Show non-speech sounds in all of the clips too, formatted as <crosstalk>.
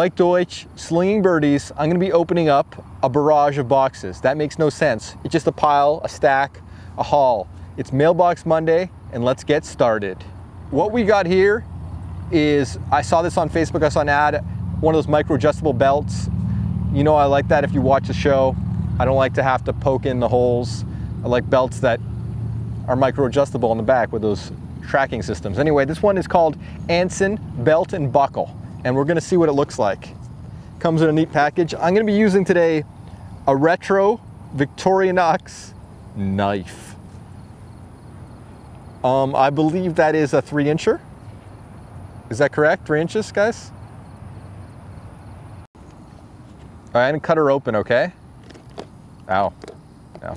Mike Dojc, Slinging Birdies. I'm gonna be opening up a barrage of boxes. That makes no sense. It's just a pile, a stack, a haul. It's Mailbox Monday, and let's get started. What we got here is, I saw this on Facebook, I saw an ad, one of those micro adjustable belts. You know I like that if you watch the show. I don't like to have to poke in the holes. I like belts that are micro adjustable on the back with those tracking systems. Anyway, this one is called Anson Belt and Buckle, and we're gonna see what it looks like. Comes in a neat package. I'm gonna be using today a retro Victorinox knife. Um, I believe that is a three incher. Is that correct? Three inches, guys? All right, and cut her open, okay? Ow. Ow.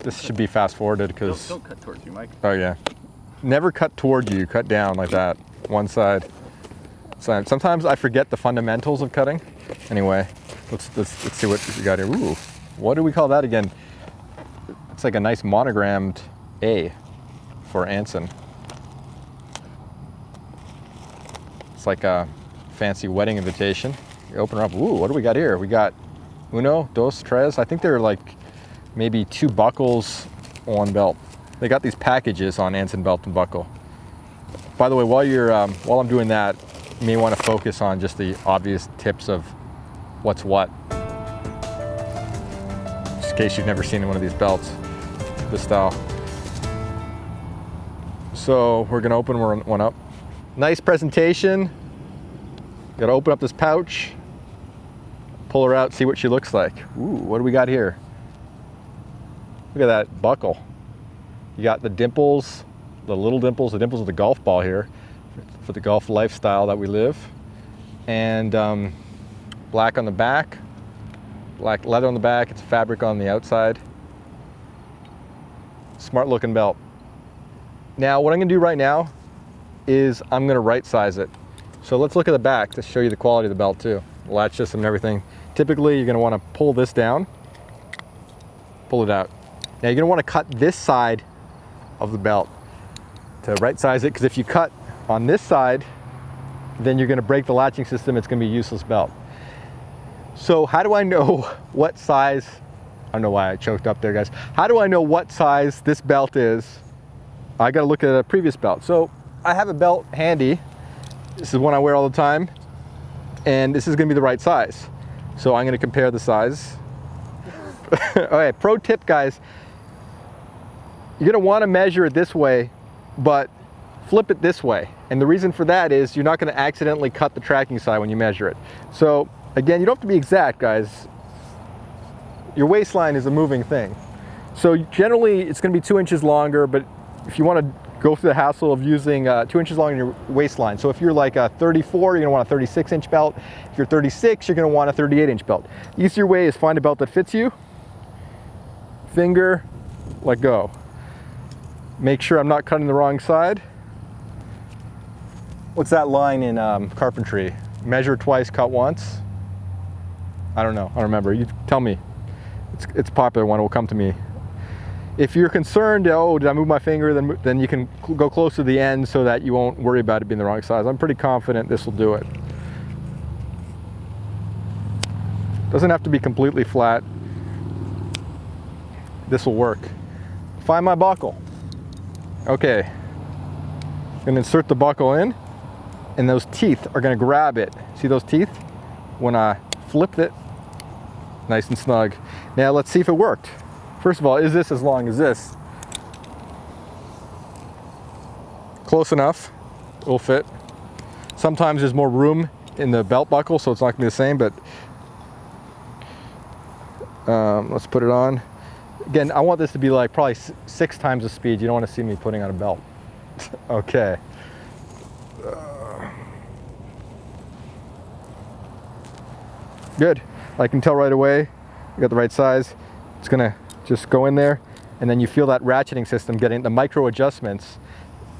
This should be fast forwarded because. Don't, don't cut towards you, Mike. Oh yeah. Never cut toward you, cut down like that, one side. So sometimes I forget the fundamentals of cutting. Anyway, let's, let's, let's see what we got here. Ooh, what do we call that again? It's like a nice monogrammed A for Anson. It's like a fancy wedding invitation. You open her up, ooh, what do we got here? We got uno, dos, tres. I think they're like maybe two buckles on belt. They got these packages on Anson belt and buckle. By the way, while you're um, while I'm doing that, may want to focus on just the obvious tips of what's what. Just in case you've never seen one of these belts, this style. So we're gonna open one up. Nice presentation. Gotta open up this pouch, pull her out, see what she looks like. Ooh, what do we got here? Look at that buckle. You got the dimples, the little dimples, the dimples of the golf ball here for the golf lifestyle that we live. And um, black on the back, black leather on the back, it's fabric on the outside. Smart looking belt. Now what I'm gonna do right now is I'm gonna right size it. So let's look at the back to show you the quality of the belt too. Latch system and everything. Typically you're gonna wanna pull this down, pull it out. Now you're gonna wanna cut this side of the belt to right size it because if you cut on this side, then you're gonna break the latching system, it's gonna be a useless belt. So how do I know <laughs> what size, I don't know why I choked up there guys. How do I know what size this belt is? I gotta look at a previous belt. So I have a belt handy. This is one I wear all the time. And this is gonna be the right size. So I'm gonna compare the size. <laughs> all right, pro tip guys, you're gonna wanna measure it this way, but flip it this way. And the reason for that is you're not gonna accidentally cut the tracking side when you measure it. So again, you don't have to be exact, guys. Your waistline is a moving thing. So generally it's gonna be two inches longer, but if you wanna go through the hassle of using uh, two inches long in your waistline. So if you're like a 34, you're gonna want a 36 inch belt. If you're 36, you're gonna want a 38 inch belt. Easier way is find a belt that fits you, finger, let go. Make sure I'm not cutting the wrong side. What's that line in um, carpentry? Measure twice, cut once? I don't know, I don't remember. You tell me. It's, it's a popular one, it will come to me. If you're concerned, oh, did I move my finger, then, then you can go close to the end so that you won't worry about it being the wrong size. I'm pretty confident this will do it. Doesn't have to be completely flat. This will work. Find my buckle. Okay, gonna insert the buckle in and those teeth are gonna grab it. See those teeth? When I flipped it, nice and snug. Now let's see if it worked. First of all, is this as long as this? Close enough, it'll fit. Sometimes there's more room in the belt buckle, so it's not gonna be the same, but um, let's put it on. Again, I want this to be like probably six times the speed. You don't want to see me putting on a belt. <laughs> okay. Uh, good. I can tell right away, you got the right size. It's gonna just go in there and then you feel that ratcheting system getting the micro adjustments.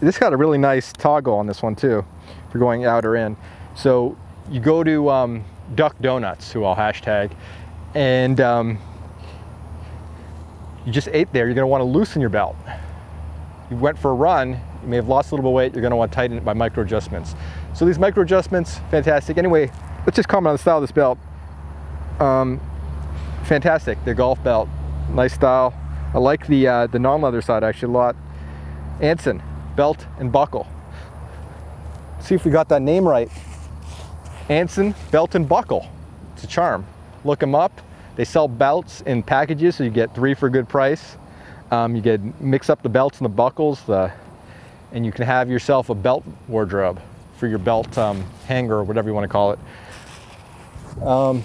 This got a really nice toggle on this one too, for going out or in. So you go to um, Duck Donuts, who I'll hashtag, and um, you just ate there, you're gonna wanna loosen your belt. You went for a run, you may have lost a little bit of weight, you're gonna wanna tighten it by micro adjustments. So these micro adjustments, fantastic. Anyway, let's just comment on the style of this belt. Um, fantastic, the golf belt, nice style. I like the uh, the non-leather side actually a lot. Anson, belt and buckle. see if we got that name right. Anson, belt and buckle. It's a charm. Look them up. They sell belts in packages, so you get three for a good price. Um, you get mix up the belts and the buckles, the, and you can have yourself a belt wardrobe for your belt um, hanger or whatever you want to call it. Um,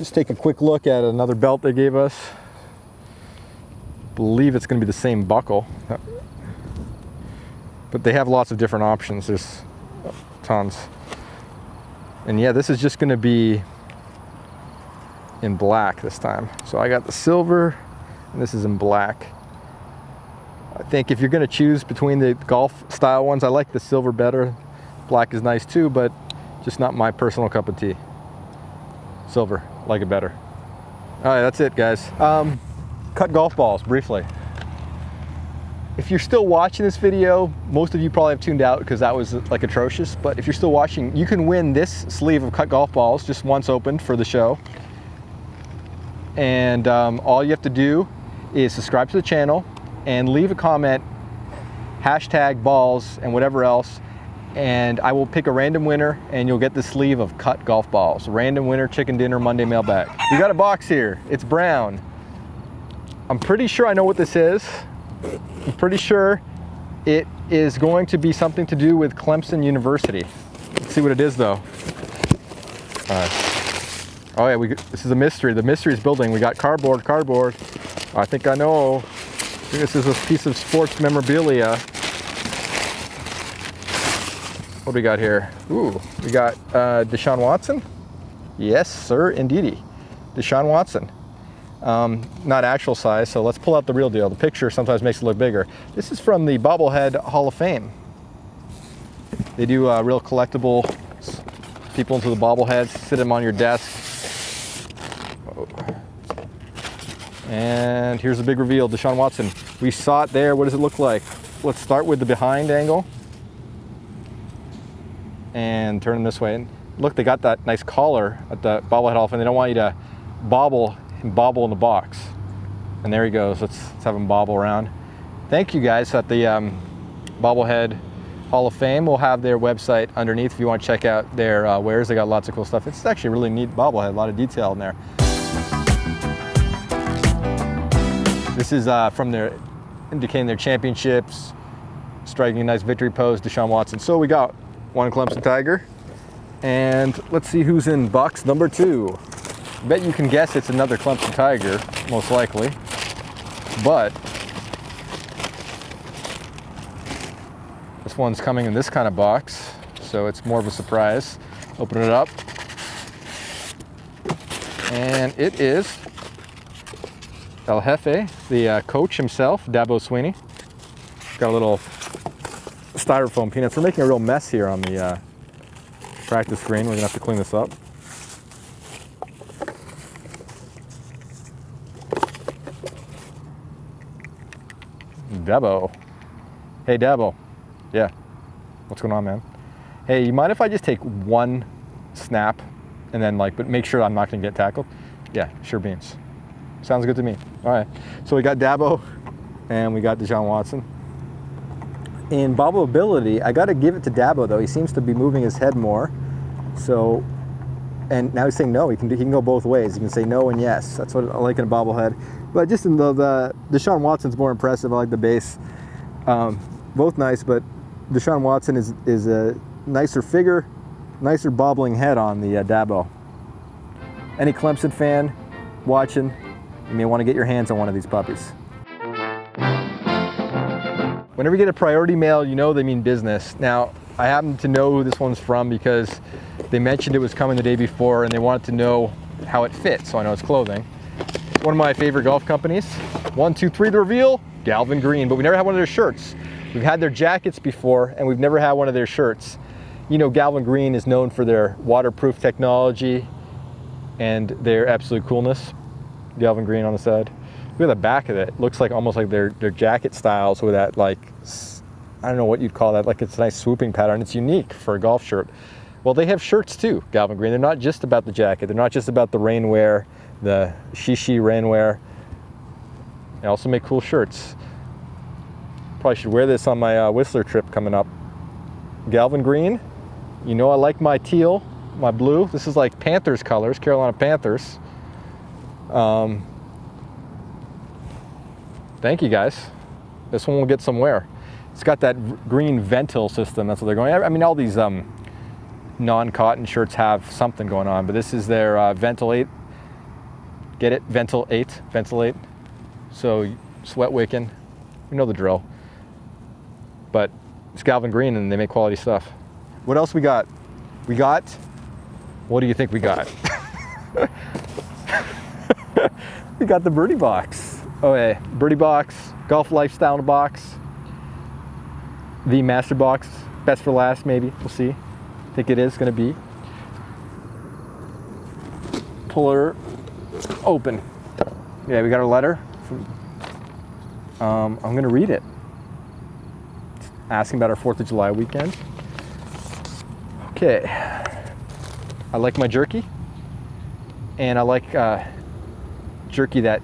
just take a quick look at another belt they gave us. Believe it's going to be the same buckle, but they have lots of different options. There's tons. And yeah, this is just going to be in black this time. So I got the silver and this is in black. I think if you're gonna choose between the golf style ones, I like the silver better. Black is nice too, but just not my personal cup of tea. Silver, like it better. All right, that's it guys. Um, cut golf balls, briefly. If you're still watching this video, most of you probably have tuned out because that was like atrocious, but if you're still watching, you can win this sleeve of cut golf balls just once opened for the show. And um, all you have to do is subscribe to the channel and leave a comment, hashtag balls and whatever else, and I will pick a random winner and you'll get the sleeve of cut golf balls. Random winner chicken dinner Monday mailbag. We got a box here. It's brown. I'm pretty sure I know what this is. I'm pretty sure it is going to be something to do with Clemson University. Let's see what it is though. Oh yeah, we, this is a mystery. The mystery is building. We got cardboard, cardboard. I think I know. I think this is a piece of sports memorabilia. What do we got here? Ooh, we got uh, Deshaun Watson. Yes, sir, indeedy. Deshaun Watson. Um, not actual size, so let's pull out the real deal. The picture sometimes makes it look bigger. This is from the Bobblehead Hall of Fame. They do uh, real collectible people into the bobbleheads, sit them on your desk, And here's a big reveal, Deshaun Watson. We saw it there, what does it look like? Let's start with the behind angle. And turn them this way. And look, they got that nice collar at the bobblehead and they don't want you to bobble and bobble in the box. And there he goes, let's, let's have him bobble around. Thank you guys at the um, Bobblehead Hall of Fame. We'll have their website underneath if you want to check out their uh, wares. They got lots of cool stuff. It's actually really neat bobblehead, a lot of detail in there. This is uh, from their indicating their championships, striking a nice victory pose, Deshaun Watson. So we got one Clemson Tiger, and let's see who's in box number two. Bet you can guess it's another Clemson Tiger, most likely, but this one's coming in this kind of box, so it's more of a surprise. Open it up, and it is El Jefe, the uh, coach himself, Dabo Swinney. Got a little styrofoam peanuts. We're making a real mess here on the uh, practice screen. We're gonna have to clean this up. Dabo. Hey Dabo. Yeah. What's going on, man? Hey, you mind if I just take one snap and then like, but make sure I'm not gonna get tackled? Yeah, sure beans. Sounds good to me. All right. So we got Dabo and we got Deshaun Watson. In bobble ability, I got to give it to Dabo though. He seems to be moving his head more. So, and now he's saying no. He can he can go both ways. He can say no and yes. That's what I like in a bobblehead. But just in the, the Deshaun Watson's more impressive. I like the base. Um, both nice, but Deshaun Watson is is a nicer figure, nicer bobbling head on the uh, Dabo. Any Clemson fan watching, you may want to get your hands on one of these puppies. Whenever you get a priority mail, you know they mean business. Now, I happen to know who this one's from because they mentioned it was coming the day before and they wanted to know how it fits, so I know it's clothing. It's One of my favorite golf companies. One, two, three, the reveal, Galvin Green, but we never had one of their shirts. We've had their jackets before and we've never had one of their shirts. You know, Galvin Green is known for their waterproof technology and their absolute coolness. Galvin Green on the side. Look at the back of it. Looks like almost like their, their jacket styles with that like I don't know what you'd call that, like it's a nice swooping pattern. It's unique for a golf shirt. Well, they have shirts too, Galvin Green. They're not just about the jacket. They're not just about the rainwear, the shishi rainwear. They also make cool shirts. Probably should wear this on my uh, Whistler trip coming up. Galvin Green, you know I like my teal, my blue. This is like Panthers colors, Carolina Panthers. Um, thank you guys. This one will get some wear. It's got that green ventil system. That's what they're going. I mean, all these um, non-cotton shirts have something going on, but this is their uh, ventilate. Get it? Ventilate, ventilate. So sweat wicking. You know the drill. But it's Galvin Green, and they make quality stuff. What else we got? We got. What do you think we got? <laughs> we got the birdie box. Oh, hey, birdie box, golf lifestyle box, the master box, best for last, maybe. We'll see. I think it is to be. Pull her open. Yeah, we got a letter. From, um, I'm to read it. It's asking about our 4th of July weekend. Okay. I like my jerky. And I like uh, jerky that.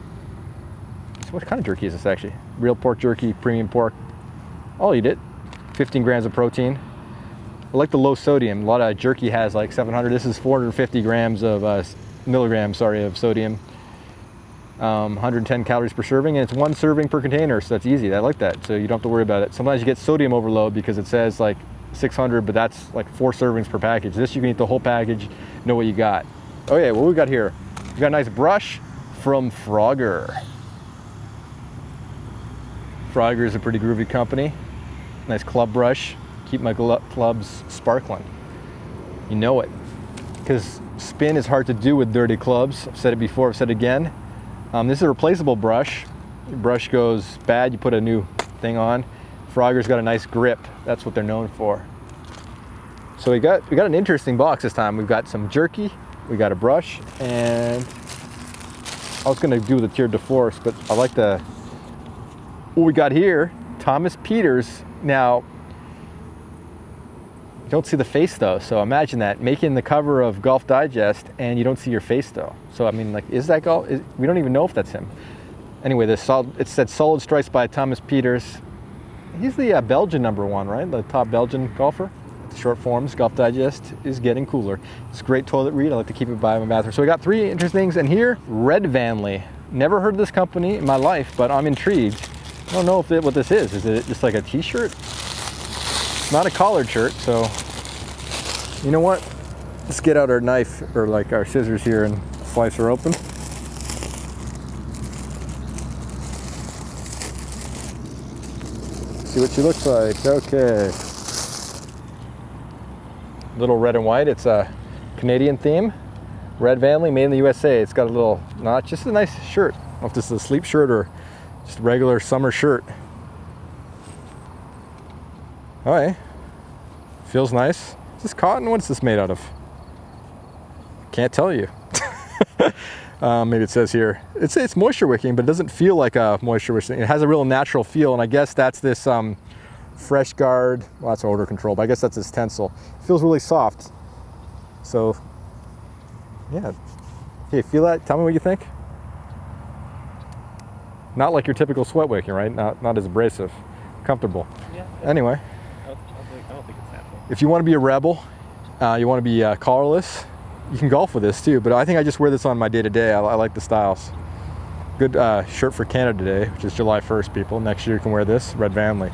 What kind of jerky is this actually? Real pork jerky, premium pork. I'll eat it. 15 grams of protein. I like the low sodium. A lot of jerky has like 700. This is 450 grams of uh, milligrams, sorry, of sodium. Um, 110 calories per serving, and it's one serving per container, so that's easy. I like that, so you don't have to worry about it. Sometimes you get sodium overload because it says like 600, but that's like four servings per package. This you can eat the whole package, know what you got. Oh yeah, what we got here? We got a nice brush from Frogger. Frogger is a pretty groovy company. Nice club brush. Keep my clubs sparkling. You know it. Because spin is hard to do with dirty clubs. I've said it before, I've said it again. Um, this is a replaceable brush. Your brush goes bad, you put a new thing on. Frogger's got a nice grip. That's what they're known for. So we got we got an interesting box this time. We've got some jerky, we got a brush, and I was gonna do the Tour de Force, but I like the what we got here. Thomas Pieters. Now you don't see the face though, so imagine that making the cover of Golf Digest and you don't see your face though. So I mean, like, is that golf? Is, we don't even know if that's him. Anyway, this it said solid strikes by Thomas Pieters. He's the uh, Belgian number one, right? The top Belgian golfer. Short forms, Golf Digest is getting cooler. It's a great toilet read. I like to keep it by my bathroom. So we got three interesting things, and here, Redvanly. Never heard this company in my life, but I'm intrigued. I don't know if it, what this is. Is it just like a t-shirt? It's not a collared shirt, so you know what? Let's get out our knife or like our scissors here and slice her open. See what she looks like. Okay. Little red and white. It's a Canadian theme. Redvanly, made in the USA. It's got a little notch. Just a nice shirt. I don't know if this is a sleep shirt or just regular summer shirt. Right. Feels nice. Is this cotton? What's this made out of? Can't tell you. um, <laughs> maybe it says here. It's, it's moisture wicking, but it doesn't feel like a moisture wicking. It has a real natural feel, and I guess that's this um, Fresh Guard. Well, that's odor control, but I guess that's this Tencel. It feels really soft. So, yeah. Hey, feel that? Tell me what you think. Not like your typical sweat wicking, right? Not, not as abrasive. Comfortable. Yeah. Anyway if you want to be a rebel, uh, you want to be uh, collarless, you can golf with this too. But I think I just wear this on my day to day. I, I like the styles. Good uh, shirt for Canada Day, which is July 1st, people. Next year you can wear this, Redvanly.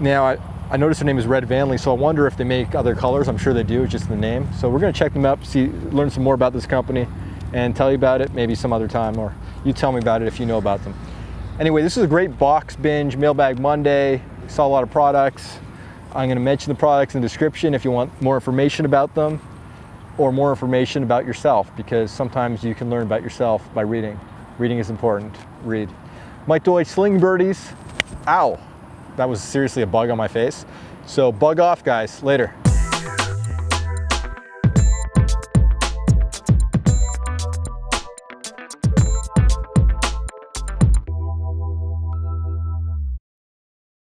Now, I, I noticed their name is Redvanly, so I wonder if they make other colors. I'm sure they do, it's just the name. So we're gonna check them up, see, learn some more about this company, and tell you about it maybe some other time, or you tell me about it if you know about them. Anyway, this is a great box binge, mailbag Monday. Saw a lot of products. I'm going to mention the products in the description if you want more information about them or more information about yourself because sometimes you can learn about yourself by reading. Reading is important. Read. Mike Dojc, Sling Birdies. Ow. That was seriously a bug on my face. So bug off, guys. Later.